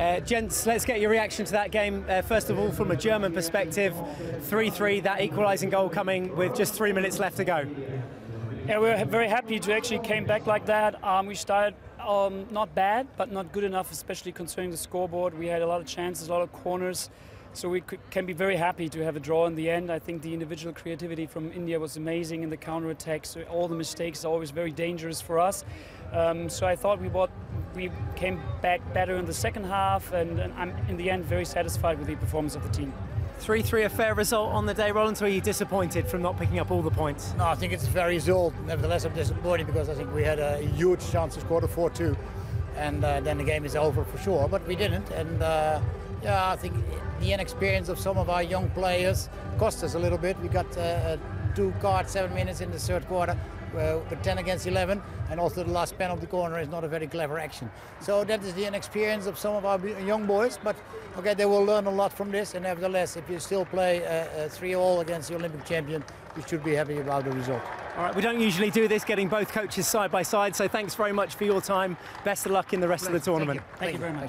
Uh, gents, let's get your reaction to that game. Uh, first of all, from a German perspective, 3 3, that equalising goal coming with just three minutes left to go. Yeah, we're very happy to actually came back like that. Um, we started um, not bad, but not good enough, especially concerning the scoreboard. We had a lot of chances, a lot of corners. So we can be very happy to have a draw in the end. I think the individual creativity from India was amazing in the counter attack. So all the mistakes are always very dangerous for us. Um, so I thought we bought, we came back better in the second half, and, and I'm in the end very satisfied with the performance of the team. 3 3 a fair result on the day, Roelant, or are you disappointed from not picking up all the points? No, I think it's a fair result. Nevertheless, I'm disappointed because I think we had a huge chance to score the 4 2, and uh, then the game is over for sure, but we didn't. And uh, yeah, I think the inexperience of some of our young players cost us a little bit. We got uh, two cards, seven minutes in the third quarter. Uh, with 10 against 11, and also the last penalty corner is not a very clever action. So that is the inexperience of some of our young boys, but okay, they will learn a lot from this, and nevertheless, if you still play uh, 3 all against the Olympic champion, you should be happy about the result. All right, we don't usually do this, getting both coaches side by side, so thanks very much for your time. Best of luck in the rest of the tournament. Thank you very much.